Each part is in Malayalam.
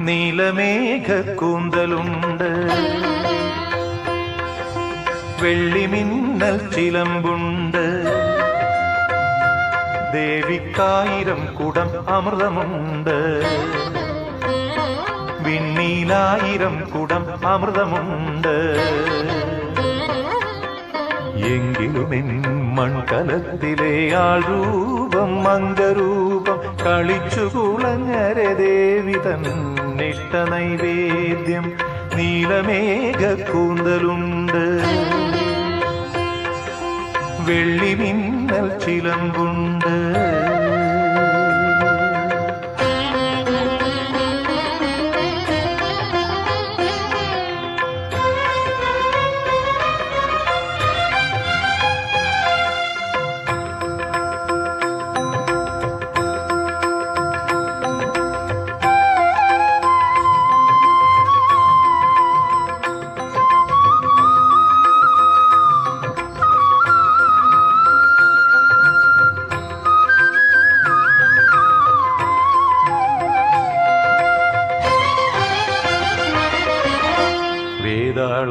നീലമേഘ കൂന്തലുണ്ട്. വെള്ളിമിന്നൽ ചിലമ്പുണ്ട്. ദേവിക്കായിരം കുടം അമൃതമുണ്ട്. വിണ്ണീലായിരം കുടം അമൃതമുണ്ട്. എങ്കിലും എൻ മൺകലത്തിലെ ആൾ രൂപം മംഗരൂപം കളിച്ചു കുളങ്ങരെ ദേവി തന്നിട്ട നൈവേദ്യം നീലമേഘ കൂന്തലുണ്ട്. വെള്ളിമിന്നൽ ചിലമ്പുണ്ട്.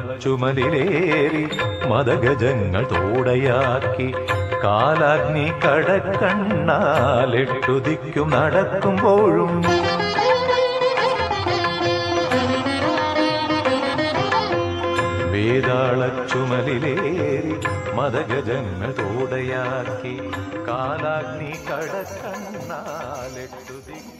വേതാളച്ചുമലിലേറി മതഗജങ്ങൾ തോടയാക്കി. കാലാഗ്നി കടക്കണ്ണാലെട്ടുതിക്കും നടക്കുമ്പോഴും. വേതാളച്ചുമലിലേറി മതഗജങ്ങൾ തോടയാക്കി. കാലാഗ്നി കടക്കണ്ണാലെട്ടുതിക്കും